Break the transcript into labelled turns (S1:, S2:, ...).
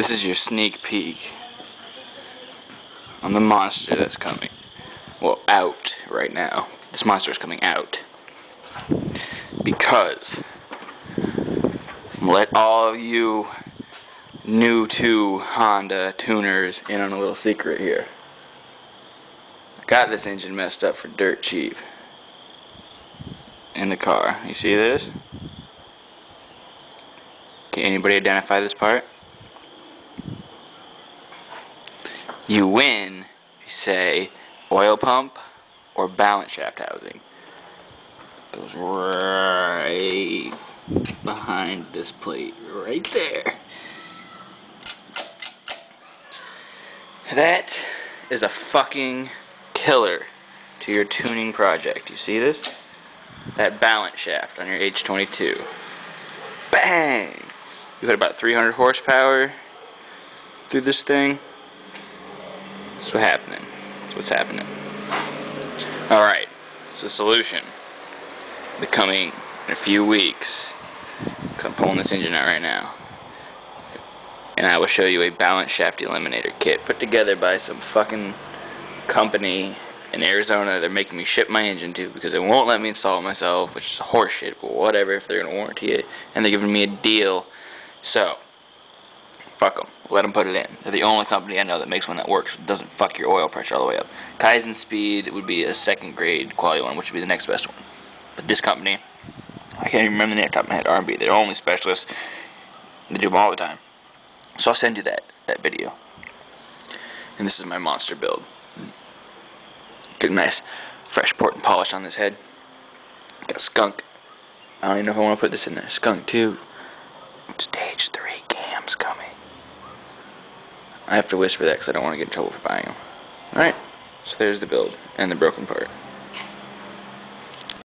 S1: This is your sneak peek on the monster that's coming. Well, out right now. This monster is coming out. Because let all of you new to Honda tuners in on a little secret here. I got this engine messed up for dirt cheap in the car. You see this? Can anybody identify this part? You win if you say oil pump or balance shaft housing. Goes right behind this plate, right there. That is a fucking killer to your tuning project. You see this? That balance shaft on your H22. Bang! You had about 300 horsepower through this thing. That's what's happening. That's what's happening. Alright, so solution. The coming in a few weeks. Because I'm pulling this engine out right now. And I will show you a balance shaft eliminator kit put together by some fucking company in Arizona. They're making me ship my engine to because they won't let me install it myself, which is horseshit, but whatever if they're going to warranty it. And they're giving me a deal so, fuck them. Let them put it in. They're the only company I know that makes one that works. Doesn't fuck your oil pressure all the way up. Kaizen Speed would be a second grade quality one, which would be the next best one. But this company, I can't even remember the name off the top of my head. R&B. They're only specialists. They do them all the time. So I'll send you that that video. And this is my monster build. Get a nice fresh port and polish on this head. Got skunk. I don't even know if I want to put this in there. Skunk2. Stage 3 cams coming. I have to whisper that because I don't want to get in trouble for buying them. Alright, so there's the build and the broken part.